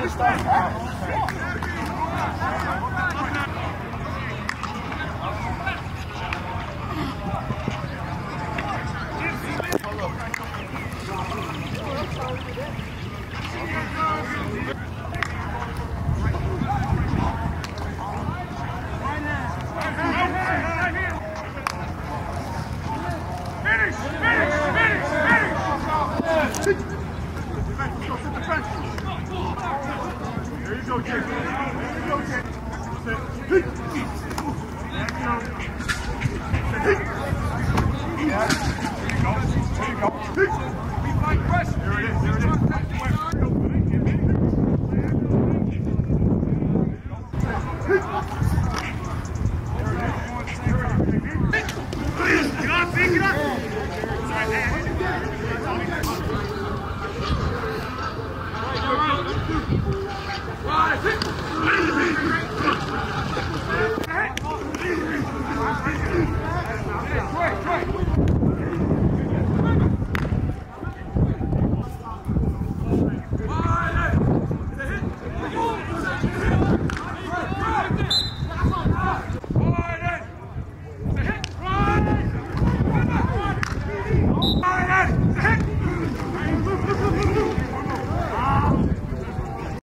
Olha. Go, Jake. Go, Jake.